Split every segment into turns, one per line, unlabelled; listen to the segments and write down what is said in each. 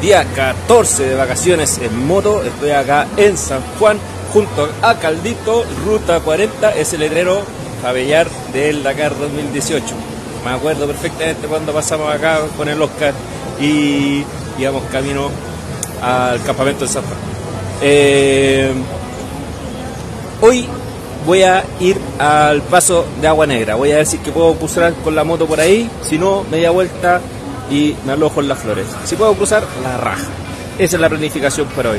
día 14 de vacaciones en moto. Estoy acá en San Juan junto a Caldito, Ruta 40, es el letrero Fabellar del Dakar 2018. Me acuerdo perfectamente cuando pasamos acá con el Oscar y íbamos camino al campamento de San Juan. Eh, hoy voy a ir al paso de Agua Negra. Voy a ver si que puedo cruzar con la moto por ahí. Si no, media vuelta y me alojo en las flores. Si puedo cruzar, la raja. Esa es la planificación para hoy.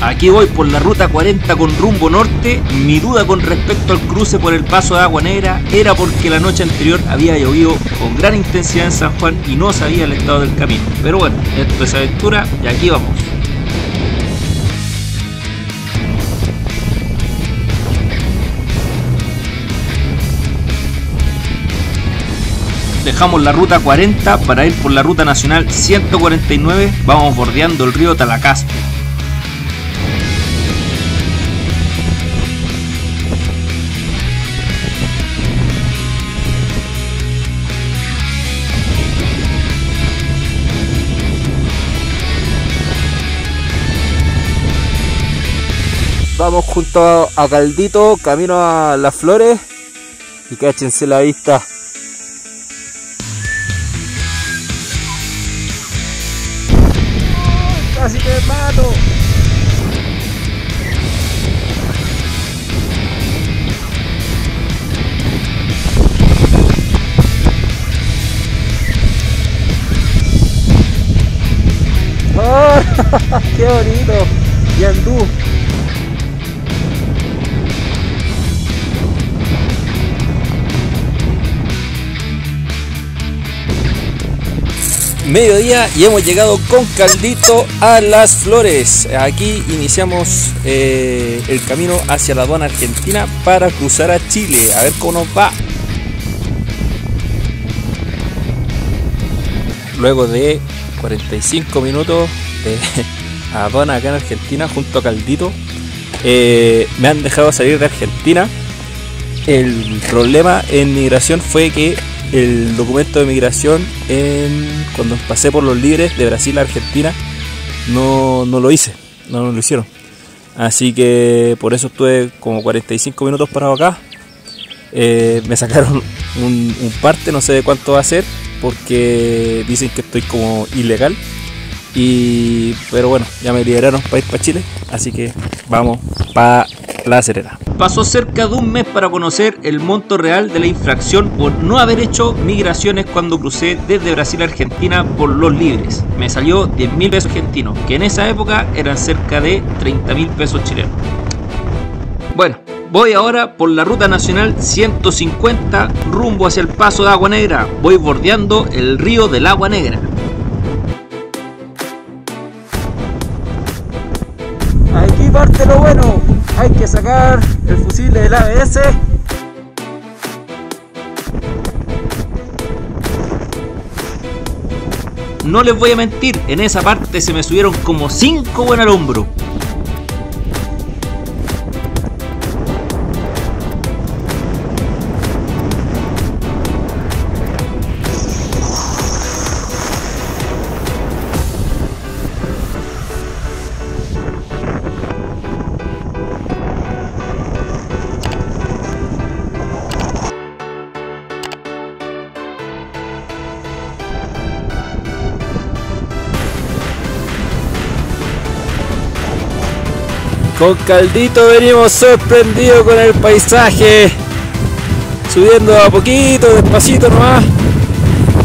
Aquí voy por la ruta 40 con rumbo norte. Mi duda con respecto al cruce por el paso de Agua Negra era porque la noche anterior había llovido con gran intensidad en San Juan y no sabía el estado del camino. Pero bueno, esto es aventura y aquí vamos. Dejamos la ruta 40 para ir por la ruta nacional 149. Vamos bordeando el río Talacaspe. Vamos junto a Caldito, camino a las flores y cáchense la vista. Casi me mato. ¡Oh! ¡Qué bonito! Yandú. Mediodía y hemos llegado con caldito a las flores. Aquí iniciamos eh, el camino hacia la aduana argentina para cruzar a Chile. A ver cómo nos va. Luego de 45 minutos de aduana acá en Argentina junto a Caldito, eh, me han dejado salir de Argentina. El problema en migración fue que el documento de migración cuando pasé por los libres de Brasil a Argentina no, no lo hice, no, lo hicieron. Así que por eso estuve como 45 minutos parado acá. Eh, me sacaron un, un, parte, no sé de cuánto va a ser, porque dicen que estoy como ilegal. Y, pero bueno, ya me liberaron para ir para Chile, así que vamos para La Serena. Pasó cerca de un mes para conocer el monto real de la infracción por no haber hecho migraciones cuando crucé desde Brasil a Argentina por los libres. Me salió 10 mil pesos argentinos, que en esa época eran cerca de 30 mil pesos chilenos. Bueno, Voy ahora por la ruta nacional 150 rumbo hacia el paso de Agua Negra. Voy bordeando el río del Agua Negra. Aquí parte lo bueno. Hay que sacar el fusible del ABS. No les voy a mentir, en esa parte se me subieron como 5 buenas al hombro. Con Caldito venimos sorprendidos con el paisaje. Subiendo a poquito, despacito nomás.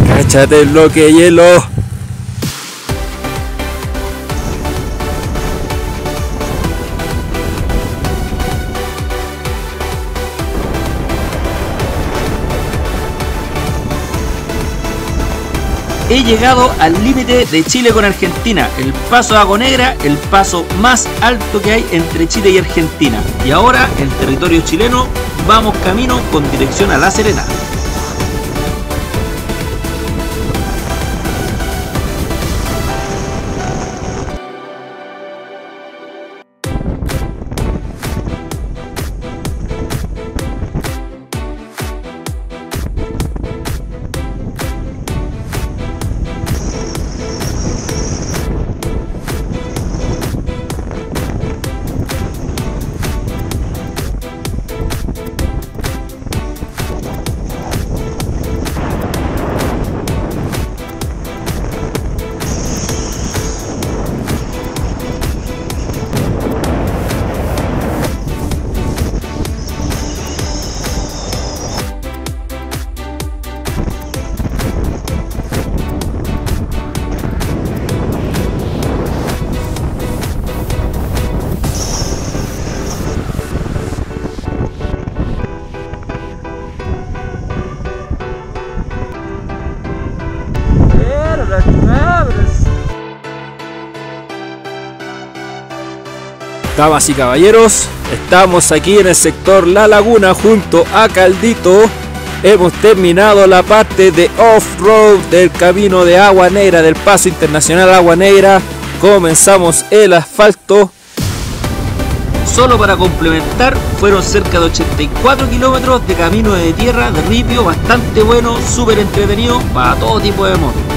Cáchate el bloque de hielo. He llegado al límite de Chile con Argentina, el paso Agua Negra, el paso más alto que hay entre Chile y Argentina. Y ahora, en territorio chileno, vamos camino con dirección a La Serena. Damas y caballeros, estamos aquí en el sector La Laguna junto a Caldito. Hemos terminado la parte de off-road del camino de Agua Negra, del paso internacional Agua Negra. Comenzamos el asfalto.
Solo para complementar, fueron cerca de 84 kilómetros de camino de tierra, de ripio, bastante bueno, súper entretenido para todo tipo de motos.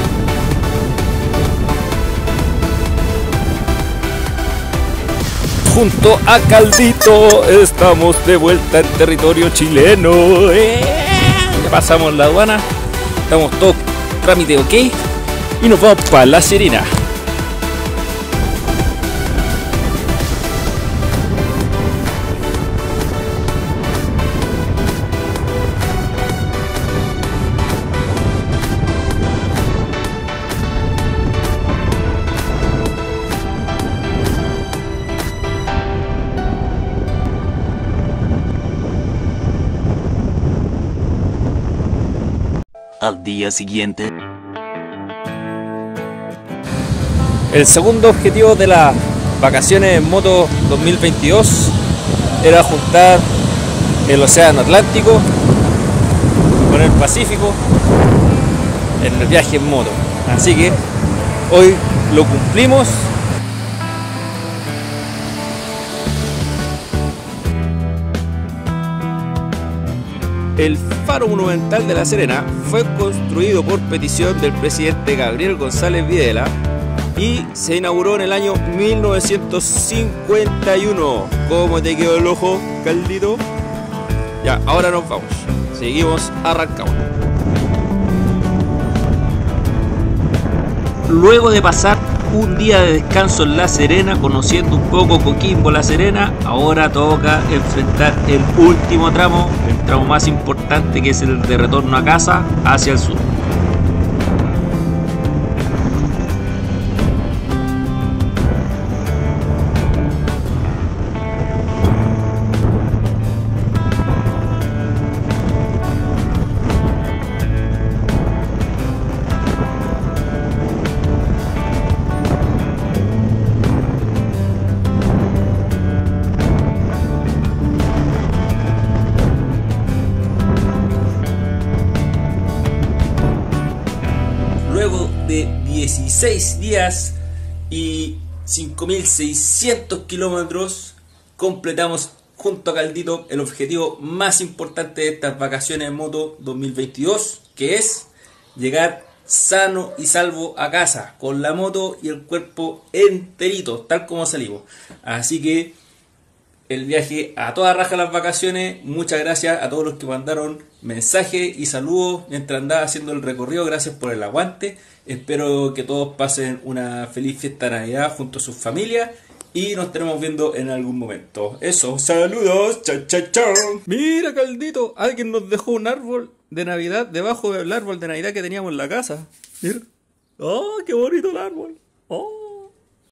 Junto a Caldito estamos de vuelta en territorio chileno. ¡Eh! Ya pasamos la aduana, estamos todos trámite ok y nos vamos para La Serena.
Siguiente.
El segundo objetivo de las vacaciones en moto 2022 era juntar el Océano Atlántico con el Pacífico en el viaje en moto. Así que hoy lo cumplimos. El faro monumental de La Serena fue construido por petición del presidente Gabriel González Videla y se inauguró en el año 1951. ¿Cómo te quedó el ojo, Caldito? Ya, ahora nos vamos. Seguimos, arrancamos.
Luego de pasar un día de descanso en La Serena, conociendo un poco Coquimbo La Serena, ahora toca enfrentar el último tramo, el tramo más importante que es el de retorno a casa hacia el sur.
De 16 días y 5.600 kilómetros, completamos junto a Caldito el objetivo más importante de estas vacaciones en moto 2022, que es llegar sano y salvo a casa, con la moto y el cuerpo enterito, tal como salimos. Así que el viaje a toda raja las vacaciones. Muchas gracias a todos los que mandaron mensajes y saludos mientras andaba haciendo el recorrido. Gracias por el aguante. Espero que todos pasen una feliz fiesta de Navidad junto a sus familias. Y nos estaremos viendo en algún momento. Eso, saludos, chao, chao, chao. Mira, Caldito, alguien nos dejó un árbol de Navidad debajo del árbol de Navidad que teníamos en la casa. Mira. ¡Oh, qué bonito el árbol! ¡Oh!